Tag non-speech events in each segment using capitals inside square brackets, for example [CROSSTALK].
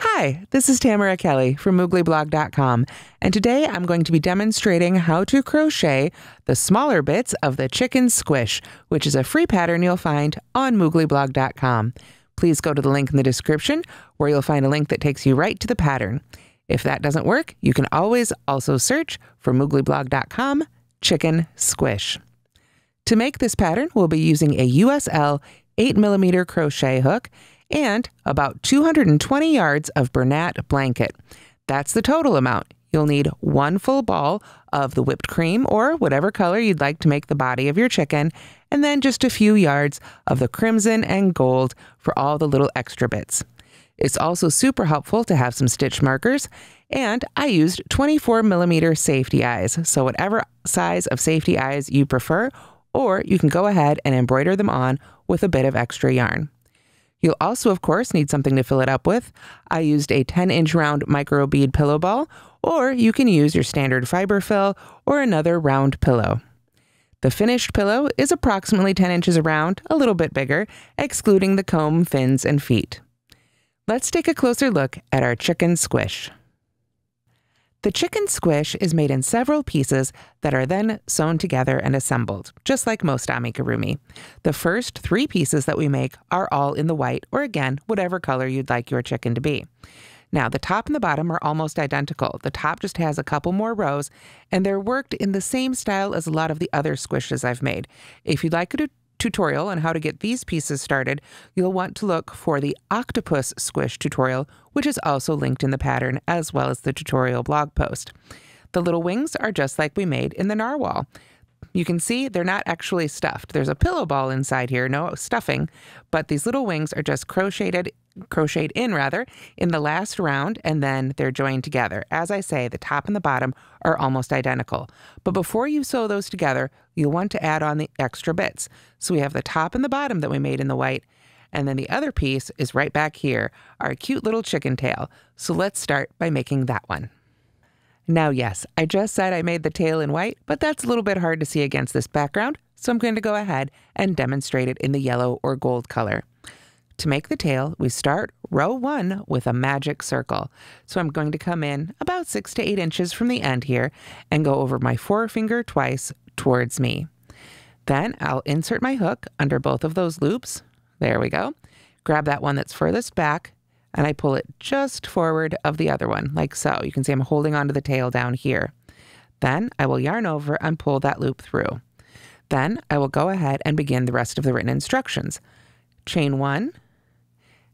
Hi, this is Tamara Kelly from mooglyblog.com, and today I'm going to be demonstrating how to crochet the smaller bits of the chicken squish, which is a free pattern you'll find on mooglyblog.com. Please go to the link in the description where you'll find a link that takes you right to the pattern. If that doesn't work, you can always also search for mooglyblog.com chicken squish. To make this pattern, we'll be using a USL 8mm crochet hook and about 220 yards of Bernat blanket. That's the total amount. You'll need one full ball of the whipped cream or whatever color you'd like to make the body of your chicken, and then just a few yards of the crimson and gold for all the little extra bits. It's also super helpful to have some stitch markers, and I used 24 millimeter safety eyes, so whatever size of safety eyes you prefer, or you can go ahead and embroider them on with a bit of extra yarn. You'll also, of course, need something to fill it up with. I used a 10 inch round micro bead pillow ball, or you can use your standard fiber fill or another round pillow. The finished pillow is approximately 10 inches around, a little bit bigger, excluding the comb, fins, and feet. Let's take a closer look at our chicken squish. The chicken squish is made in several pieces that are then sewn together and assembled, just like most amigurumi. The first three pieces that we make are all in the white, or again, whatever color you'd like your chicken to be. Now, the top and the bottom are almost identical. The top just has a couple more rows, and they're worked in the same style as a lot of the other squishes I've made. If you'd like to tutorial on how to get these pieces started, you'll want to look for the octopus squish tutorial, which is also linked in the pattern as well as the tutorial blog post. The little wings are just like we made in the narwhal. You can see they're not actually stuffed. There's a pillow ball inside here, no stuffing, but these little wings are just crocheted crocheted in rather in the last round and then they're joined together. As I say, the top and the bottom are almost identical. But before you sew those together, you'll want to add on the extra bits. So we have the top and the bottom that we made in the white and then the other piece is right back here, our cute little chicken tail. So let's start by making that one. Now, yes, I just said I made the tail in white, but that's a little bit hard to see against this background, so I'm going to go ahead and demonstrate it in the yellow or gold color. To make the tail, we start row one with a magic circle. So I'm going to come in about six to eight inches from the end here and go over my forefinger twice towards me. Then I'll insert my hook under both of those loops. There we go. Grab that one that's furthest back and I pull it just forward of the other one, like so. You can see I'm holding onto the tail down here. Then I will yarn over and pull that loop through. Then I will go ahead and begin the rest of the written instructions. Chain one,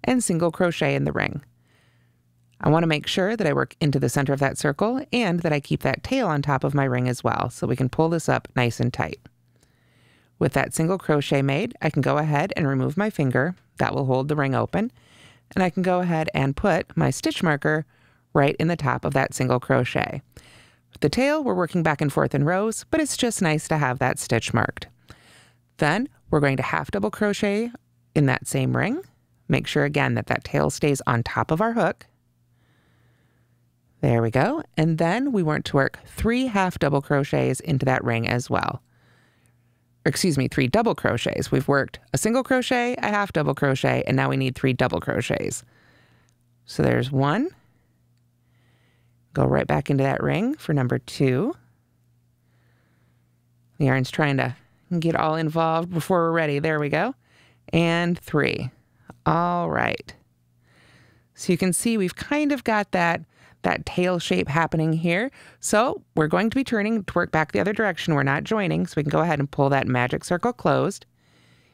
and single crochet in the ring. I want to make sure that I work into the center of that circle and that I keep that tail on top of my ring as well so we can pull this up nice and tight. With that single crochet made, I can go ahead and remove my finger. That will hold the ring open. And I can go ahead and put my stitch marker right in the top of that single crochet. With the tail, we're working back and forth in rows, but it's just nice to have that stitch marked. Then we're going to half double crochet in that same ring Make sure again that that tail stays on top of our hook. There we go. And then we want to work three half double crochets into that ring as well. Excuse me, three double crochets. We've worked a single crochet, a half double crochet, and now we need three double crochets. So there's one. Go right back into that ring for number two. The yarn's trying to get all involved before we're ready. There we go. And three. All right. So you can see we've kind of got that that tail shape happening here. So we're going to be turning to work back the other direction. We're not joining, so we can go ahead and pull that magic circle closed.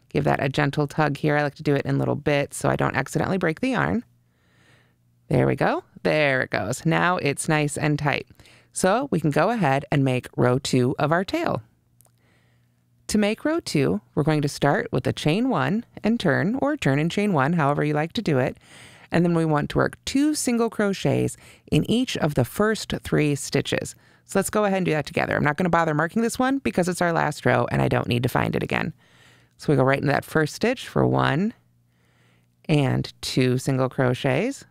Give that a gentle tug here. I like to do it in little bits so I don't accidentally break the yarn. There we go. There it goes. Now it's nice and tight. So we can go ahead and make row two of our tail. To make row two, we're going to start with a chain one and turn, or turn and chain one, however you like to do it. And then we want to work two single crochets in each of the first three stitches. So let's go ahead and do that together. I'm not going to bother marking this one because it's our last row and I don't need to find it again. So we go right into that first stitch for one and two single crochets.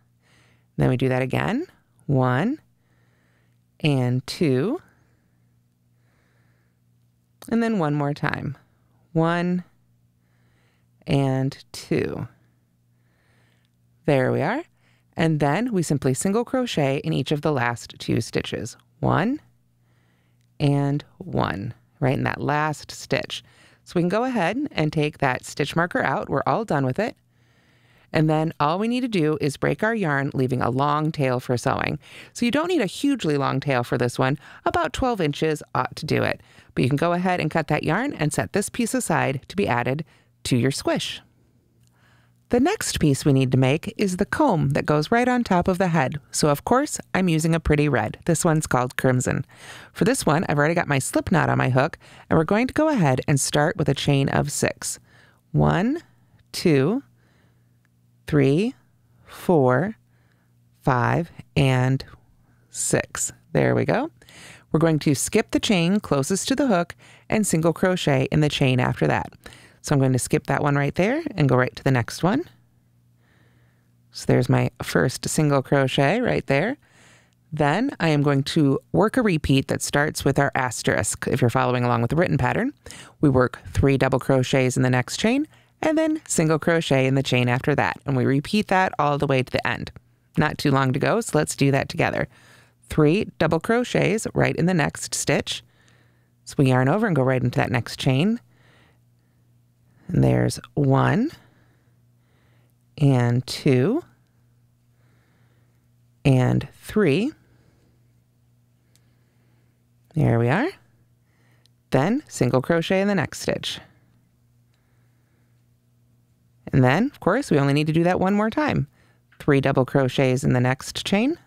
Then we do that again, one and two and then one more time. One and two. There we are. And then we simply single crochet in each of the last two stitches. One and one, right in that last stitch. So we can go ahead and take that stitch marker out. We're all done with it. And then all we need to do is break our yarn, leaving a long tail for sewing. So you don't need a hugely long tail for this one. About 12 inches ought to do it. But you can go ahead and cut that yarn and set this piece aside to be added to your squish. The next piece we need to make is the comb that goes right on top of the head. So of course, I'm using a pretty red. This one's called Crimson. For this one, I've already got my slip knot on my hook, and we're going to go ahead and start with a chain of six. One, two, three, four, five, and six. There we go. We're going to skip the chain closest to the hook and single crochet in the chain after that. So I'm going to skip that one right there and go right to the next one. So there's my first single crochet right there. Then I am going to work a repeat that starts with our asterisk. If you're following along with the written pattern, we work three double crochets in the next chain and then single crochet in the chain after that. And we repeat that all the way to the end. Not too long to go, so let's do that together. Three double crochets right in the next stitch. So we yarn over and go right into that next chain. And there's one and two and three. There we are. Then single crochet in the next stitch. And then, of course, we only need to do that one more time. Three double crochets in the next chain.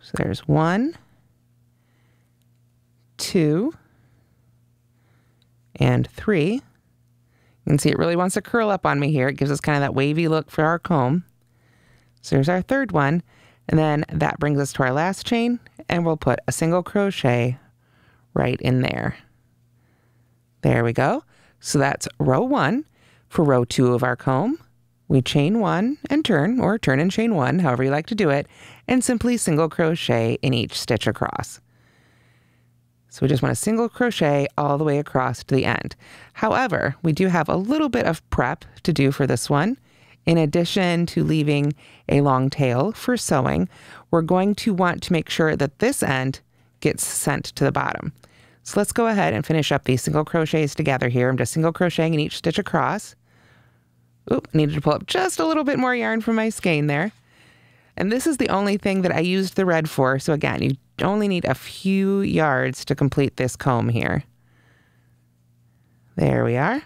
So there's one, two, and three. Can see it really wants to curl up on me here. It gives us kind of that wavy look for our comb. So here's our third one. And then that brings us to our last chain and we'll put a single crochet right in there. There we go. So that's row one. For row two of our comb, we chain one and turn, or turn and chain one, however you like to do it, and simply single crochet in each stitch across. So we just want to single crochet all the way across to the end. However, we do have a little bit of prep to do for this one. In addition to leaving a long tail for sewing, we're going to want to make sure that this end gets sent to the bottom. So let's go ahead and finish up these single crochets together here. I'm just single crocheting in each stitch across. Oop, needed to pull up just a little bit more yarn from my skein there. And this is the only thing that I used the red for. So again, you only need a few yards to complete this comb here. There we are.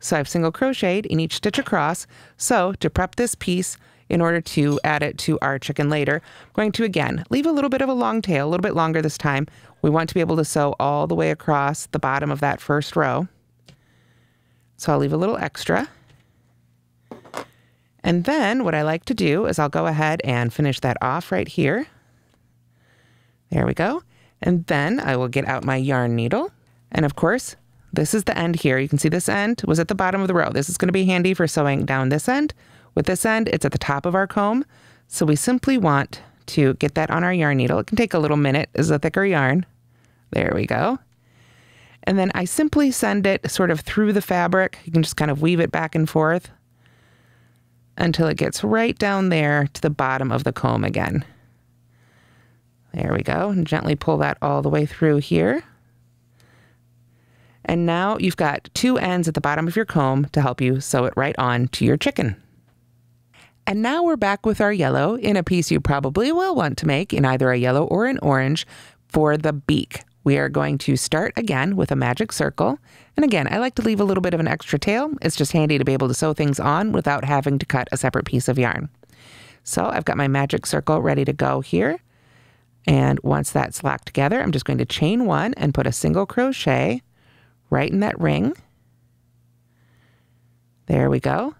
So I've single crocheted in each stitch across. So to prep this piece, in order to add it to our chicken later, I'm going to again leave a little bit of a long tail, a little bit longer this time. We want to be able to sew all the way across the bottom of that first row. So I'll leave a little extra. And then what I like to do is I'll go ahead and finish that off right here. There we go. And then I will get out my yarn needle. And of course, this is the end here. You can see this end was at the bottom of the row. This is going to be handy for sewing down this end. With this end, it's at the top of our comb. So we simply want to get that on our yarn needle. It can take a little minute as a thicker yarn. There we go. And then I simply send it sort of through the fabric. You can just kind of weave it back and forth until it gets right down there to the bottom of the comb again. There we go. And gently pull that all the way through here. And now you've got two ends at the bottom of your comb to help you sew it right on to your chicken. And now we're back with our yellow in a piece you probably will want to make in either a yellow or an orange for the beak. We are going to start again with a magic circle. And again, I like to leave a little bit of an extra tail. It's just handy to be able to sew things on without having to cut a separate piece of yarn. So I've got my magic circle ready to go here. And once that's locked together, I'm just going to chain one and put a single crochet right in that ring. There we go.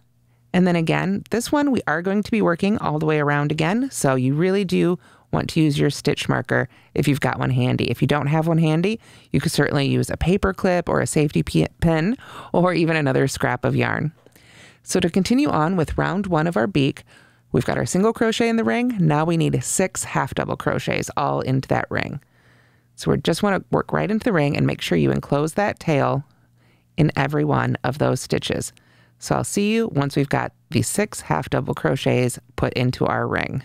And then again, this one we are going to be working all the way around again. So you really do want to use your stitch marker if you've got one handy. If you don't have one handy, you could certainly use a paper clip or a safety pin or even another scrap of yarn. So to continue on with round one of our beak, We've got our single crochet in the ring. Now we need six half double crochets all into that ring. So we just want to work right into the ring and make sure you enclose that tail in every one of those stitches. So I'll see you once we've got the six half double crochets put into our ring.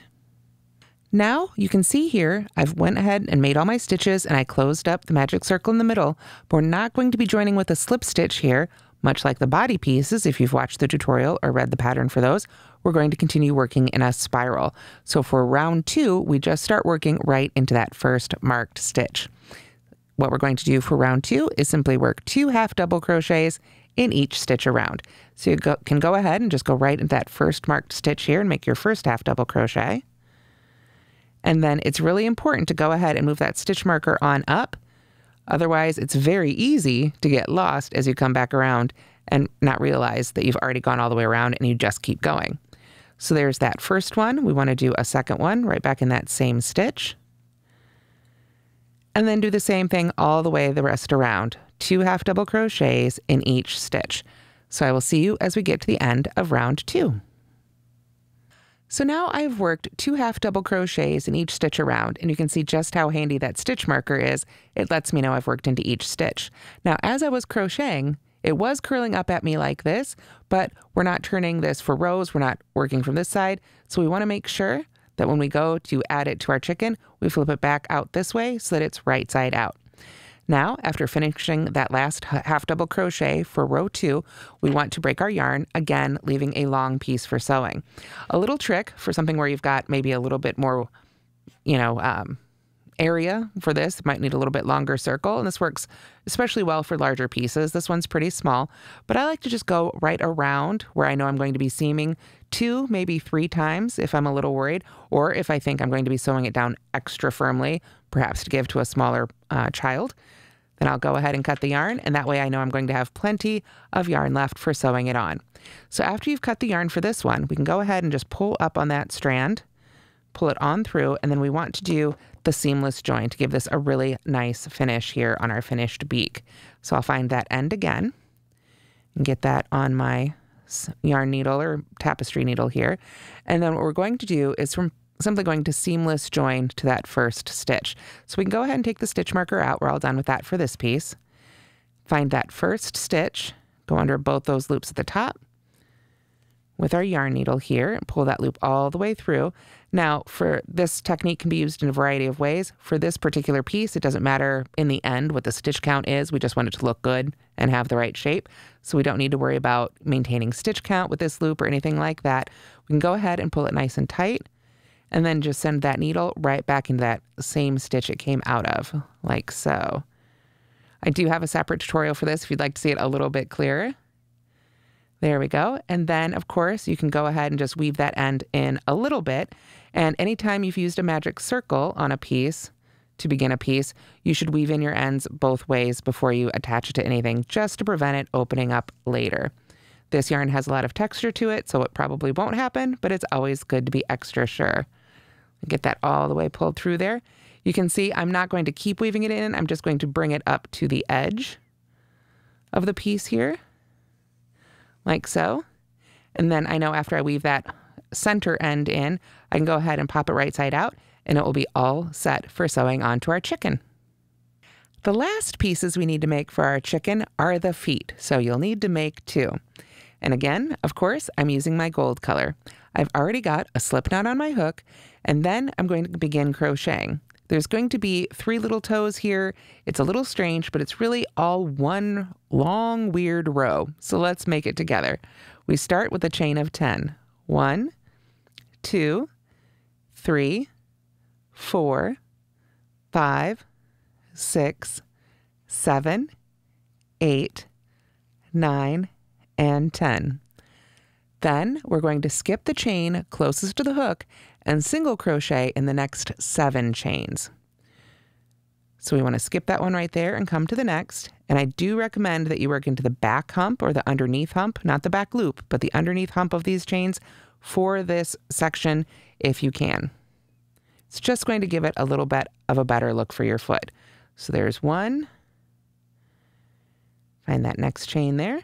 Now you can see here, I've went ahead and made all my stitches and I closed up the magic circle in the middle, but we're not going to be joining with a slip stitch here, much like the body pieces, if you've watched the tutorial or read the pattern for those, we're going to continue working in a spiral. So for round two, we just start working right into that first marked stitch. What we're going to do for round two is simply work two half double crochets in each stitch around. So you go, can go ahead and just go right into that first marked stitch here and make your first half double crochet. And then it's really important to go ahead and move that stitch marker on up. Otherwise, it's very easy to get lost as you come back around and not realize that you've already gone all the way around and you just keep going. So there's that first one. We want to do a second one right back in that same stitch. And then do the same thing all the way the rest around. Two half double crochets in each stitch. So I will see you as we get to the end of round two. So now I've worked two half double crochets in each stitch around, and you can see just how handy that stitch marker is. It lets me know I've worked into each stitch. Now, as I was crocheting, it was curling up at me like this, but we're not turning this for rows. We're not working from this side. So we want to make sure that when we go to add it to our chicken, we flip it back out this way so that it's right side out. Now, after finishing that last half double crochet for row two, we want to break our yarn, again, leaving a long piece for sewing. A little trick for something where you've got maybe a little bit more, you know, um, area for this. Might need a little bit longer circle, and this works especially well for larger pieces. This one's pretty small, but I like to just go right around where I know I'm going to be seaming two, maybe three times if I'm a little worried, or if I think I'm going to be sewing it down extra firmly, perhaps to give to a smaller uh, child. Then I'll go ahead and cut the yarn, and that way I know I'm going to have plenty of yarn left for sewing it on. So after you've cut the yarn for this one, we can go ahead and just pull up on that strand, pull it on through, and then we want to do the seamless join to give this a really nice finish here on our finished beak. So I'll find that end again and get that on my yarn needle or tapestry needle here. And then what we're going to do is from simply going to seamless join to that first stitch. So we can go ahead and take the stitch marker out. We're all done with that for this piece. Find that first stitch, go under both those loops at the top, with our yarn needle here and pull that loop all the way through. Now, for this technique can be used in a variety of ways. For this particular piece, it doesn't matter in the end what the stitch count is. We just want it to look good and have the right shape. So we don't need to worry about maintaining stitch count with this loop or anything like that. We can go ahead and pull it nice and tight and then just send that needle right back into that same stitch it came out of, like so. I do have a separate tutorial for this if you'd like to see it a little bit clearer. There we go. And then, of course, you can go ahead and just weave that end in a little bit. And anytime you've used a magic circle on a piece to begin a piece, you should weave in your ends both ways before you attach it to anything, just to prevent it opening up later. This yarn has a lot of texture to it, so it probably won't happen, but it's always good to be extra sure. Get that all the way pulled through there. You can see I'm not going to keep weaving it in, I'm just going to bring it up to the edge of the piece here like so. And then I know after I weave that center end in, I can go ahead and pop it right side out and it will be all set for sewing onto our chicken. The last pieces we need to make for our chicken are the feet, so you'll need to make two. And again, of course, I'm using my gold color. I've already got a slip knot on my hook, and then I'm going to begin crocheting. There's going to be three little toes here. It's a little strange, but it's really all one long, weird row. So let's make it together. We start with a chain of 10. One, two, three, four, five, six, seven, eight, nine, and 10. Then we're going to skip the chain closest to the hook and single crochet in the next seven chains. So we want to skip that one right there and come to the next. And I do recommend that you work into the back hump or the underneath hump, not the back loop, but the underneath hump of these chains for this section if you can. It's just going to give it a little bit of a better look for your foot. So there's one. Find that next chain there.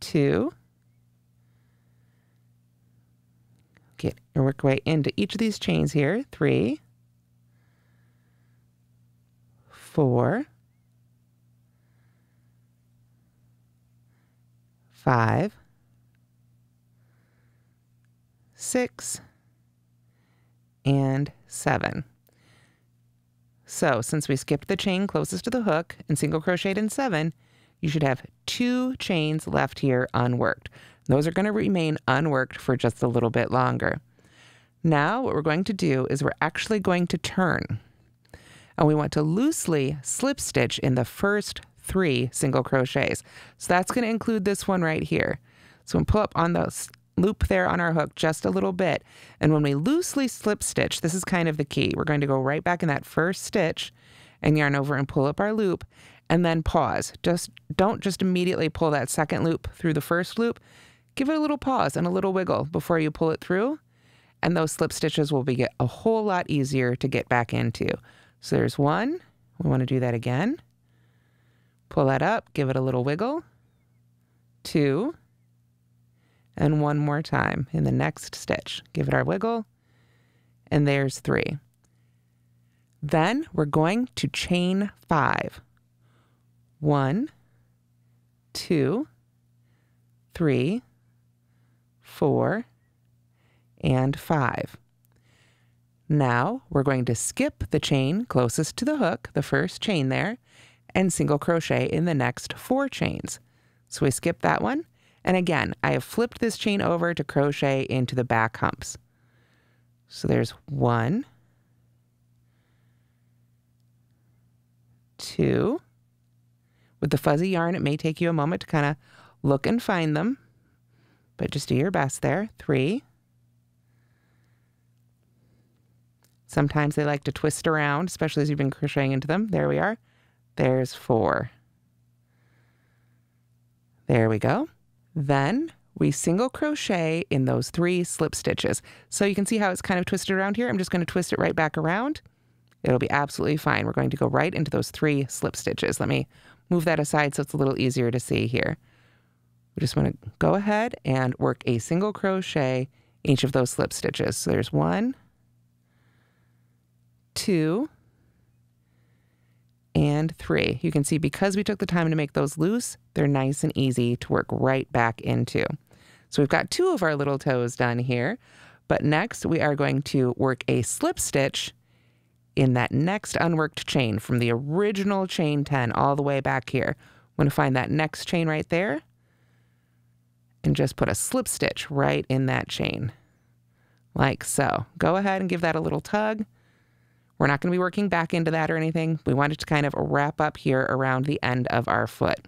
Two. Get and work way into each of these chains here. Three, four, five, six, and seven. So since we skipped the chain closest to the hook and single crocheted in seven, you should have two chains left here unworked. Those are going to remain unworked for just a little bit longer. Now what we're going to do is we're actually going to turn. And we want to loosely slip stitch in the first three single crochets. So that's going to include this one right here. So we'll pull up on the loop there on our hook just a little bit. And when we loosely slip stitch, this is kind of the key. We're going to go right back in that first stitch and yarn over and pull up our loop and then pause. Just don't just immediately pull that second loop through the first loop. Give it a little pause and a little wiggle before you pull it through. And those slip stitches will be a whole lot easier to get back into. So there's one. We want to do that again. Pull that up, give it a little wiggle. Two. And one more time in the next stitch. Give it our wiggle. And there's three. Then we're going to chain five. One, two, three, four, and five. Now we're going to skip the chain closest to the hook, the first chain there, and single crochet in the next four chains. So we skip that one. And again, I have flipped this chain over to crochet into the back humps. So there's one, two. With the fuzzy yarn, it may take you a moment to kind of look and find them, but just do your best there. Three. Sometimes they like to twist around, especially as you've been crocheting into them. There we are. There's four. There we go. Then we single crochet in those three slip stitches. So you can see how it's kind of twisted around here. I'm just going to twist it right back around. It'll be absolutely fine. We're going to go right into those three slip stitches. Let me move that aside so it's a little easier to see here. We just want to go ahead and work a single crochet each of those slip stitches. So there's one, two, and three. You can see because we took the time to make those loose, they're nice and easy to work right back into. So we've got two of our little toes done here, but next we are going to work a slip stitch in that next unworked chain from the original chain 10 all the way back here. I'm going to find that next chain right there and just put a slip stitch right in that chain like so. Go ahead and give that a little tug. We're not going to be working back into that or anything. We want it to kind of wrap up here around the end of our foot.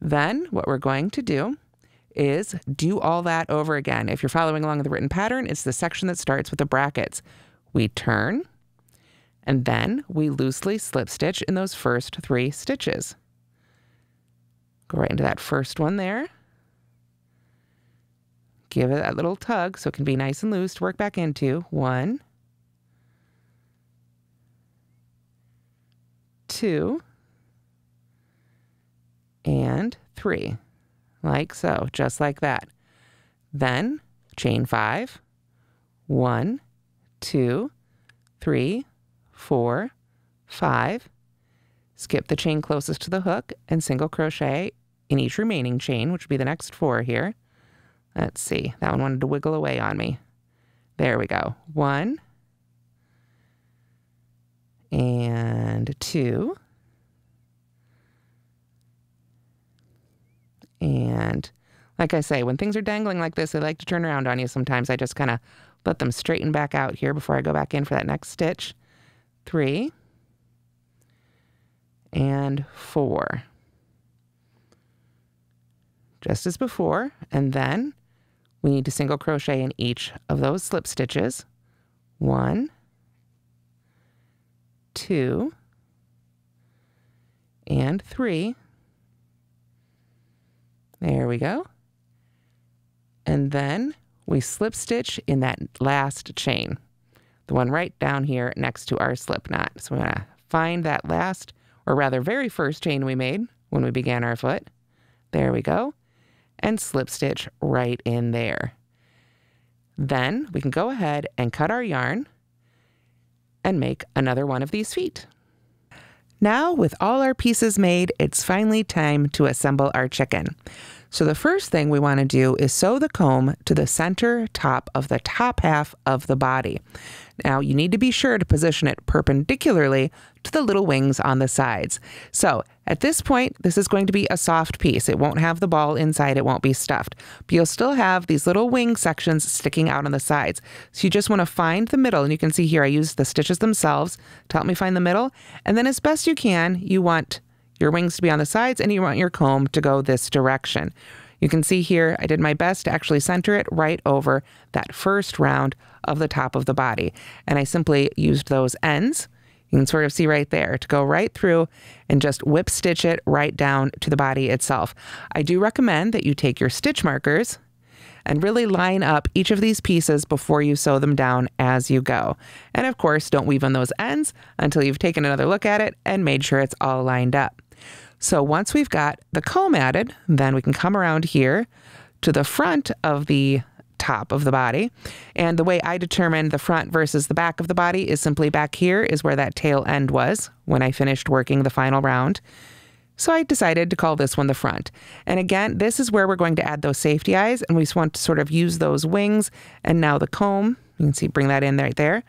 Then what we're going to do is do all that over again. If you're following along the written pattern, it's the section that starts with the brackets. We turn, and then we loosely slip stitch in those first three stitches. Go right into that first one there. Give it that little tug so it can be nice and loose to work back into. One, two, and three, like so, just like that. Then chain five, one, two, three, four, five, skip the chain closest to the hook and single crochet in each remaining chain, which would be the next four here. Let's see, that one wanted to wiggle away on me. There we go. One, and two. And like I say, when things are dangling like this, they like to turn around on you sometimes. I just kind of let them straighten back out here before I go back in for that next stitch. Three and four. Just as before. And then we need to single crochet in each of those slip stitches. One, two, and three. There we go. And then we slip stitch in that last chain, the one right down here next to our slip knot. So we're going to find that last, or rather very first chain we made when we began our foot. There we go. And slip stitch right in there. Then we can go ahead and cut our yarn and make another one of these feet. Now, with all our pieces made, it's finally time to assemble our chicken. So the first thing we want to do is sew the comb to the center top of the top half of the body. Now you need to be sure to position it perpendicularly to the little wings on the sides. So at this point, this is going to be a soft piece. It won't have the ball inside, it won't be stuffed, but you'll still have these little wing sections sticking out on the sides. So you just want to find the middle, and you can see here I use the stitches themselves to help me find the middle. And then as best you can, you want your wings to be on the sides and you want your comb to go this direction. You can see here, I did my best to actually center it right over that first round of the top of the body. And I simply used those ends, you can sort of see right there, to go right through and just whip stitch it right down to the body itself. I do recommend that you take your stitch markers and really line up each of these pieces before you sew them down as you go. And of course, don't weave on those ends until you've taken another look at it and made sure it's all lined up. So once we've got the comb added, then we can come around here to the front of the top of the body. And the way I determine the front versus the back of the body is simply back here is where that tail end was when I finished working the final round. So I decided to call this one the front. And again, this is where we're going to add those safety eyes and we just want to sort of use those wings and now the comb, you can see bring that in right there.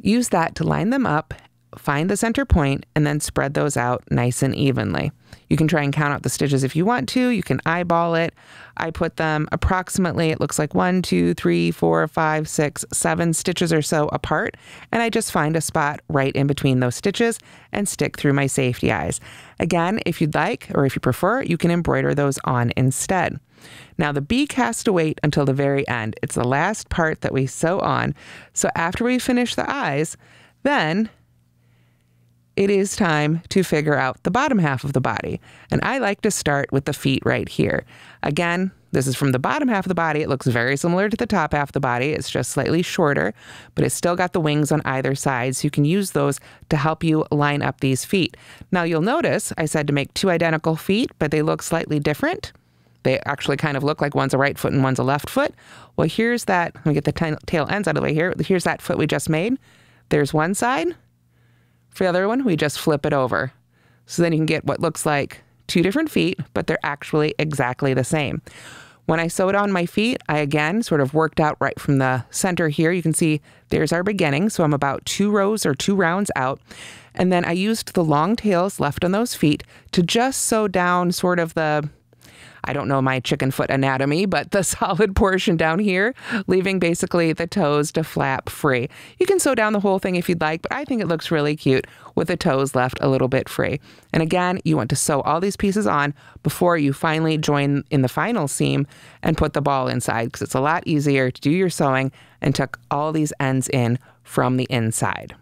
Use that to line them up find the center point, and then spread those out nice and evenly. You can try and count out the stitches if you want to. You can eyeball it. I put them approximately, it looks like one, two, three, four, five, six, seven stitches or so apart. And I just find a spot right in between those stitches and stick through my safety eyes. Again, if you'd like, or if you prefer, you can embroider those on instead. Now, the beak has to wait until the very end. It's the last part that we sew on. So after we finish the eyes, then it is time to figure out the bottom half of the body. And I like to start with the feet right here. Again, this is from the bottom half of the body. It looks very similar to the top half of the body. It's just slightly shorter, but it's still got the wings on either side. So you can use those to help you line up these feet. Now you'll notice I said to make two identical feet, but they look slightly different. They actually kind of look like one's a right foot and one's a left foot. Well, here's that. Let me get the tail ends out of the way here. Here's that foot we just made. There's one side for the other one, we just flip it over. So then you can get what looks like two different feet, but they're actually exactly the same. When I sewed on my feet, I again sort of worked out right from the center here. You can see there's our beginning. So I'm about two rows or two rounds out. And then I used the long tails left on those feet to just sew down sort of the I don't know my chicken foot anatomy, but the [LAUGHS] solid portion down here, leaving basically the toes to flap free. You can sew down the whole thing if you'd like, but I think it looks really cute with the toes left a little bit free. And again, you want to sew all these pieces on before you finally join in the final seam and put the ball inside because it's a lot easier to do your sewing and tuck all these ends in from the inside.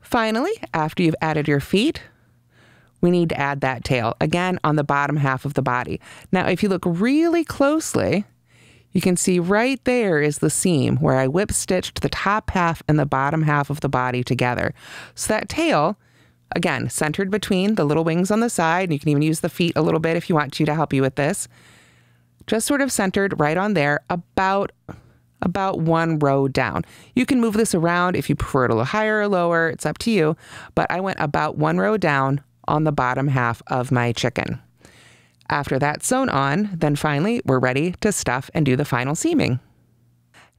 Finally, after you've added your feet, we need to add that tail again on the bottom half of the body. Now, if you look really closely, you can see right there is the seam where I whip stitched the top half and the bottom half of the body together. So that tail, again, centered between the little wings on the side, and you can even use the feet a little bit if you want to to help you with this. Just sort of centered right on there, about about one row down. You can move this around if you prefer it a little higher or lower, it's up to you, but I went about one row down on the bottom half of my chicken. After that's sewn on, then finally we're ready to stuff and do the final seaming.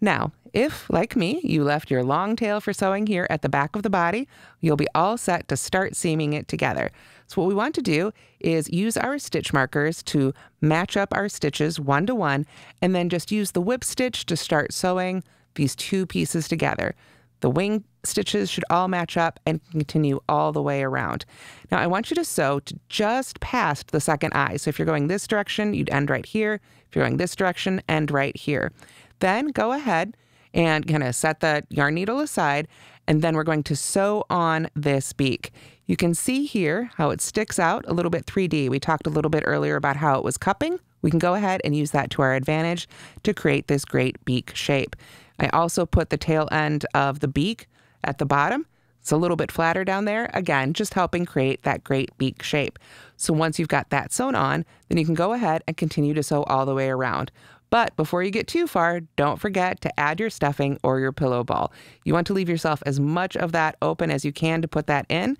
Now, if, like me, you left your long tail for sewing here at the back of the body, you'll be all set to start seaming it together. So what we want to do is use our stitch markers to match up our stitches one to one, and then just use the whip stitch to start sewing these two pieces together. The wing stitches should all match up and continue all the way around. Now I want you to sew to just past the second eye. So if you're going this direction, you'd end right here. If you're going this direction, end right here. Then go ahead and kind of set the yarn needle aside and then we're going to sew on this beak. You can see here how it sticks out a little bit 3D. We talked a little bit earlier about how it was cupping. We can go ahead and use that to our advantage to create this great beak shape. I also put the tail end of the beak at the bottom. It's a little bit flatter down there. Again, just helping create that great beak shape. So once you've got that sewn on, then you can go ahead and continue to sew all the way around. But before you get too far, don't forget to add your stuffing or your pillow ball. You want to leave yourself as much of that open as you can to put that in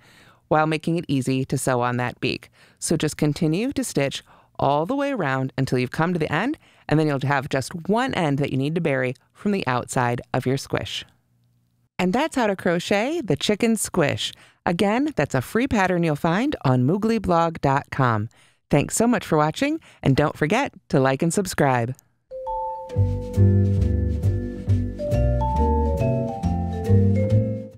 while making it easy to sew on that beak. So just continue to stitch all the way around until you've come to the end, and then you'll have just one end that you need to bury from the outside of your squish. And that's how to crochet the chicken squish. Again, that's a free pattern you'll find on mooglyblog.com. Thanks so much for watching, and don't forget to like and subscribe.